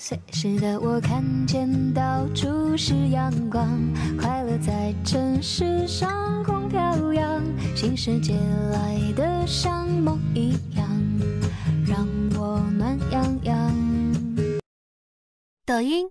随时的我看见到处是阳光，快乐在城市上空飘扬，新世界来的像梦一样，让我暖洋洋。抖音。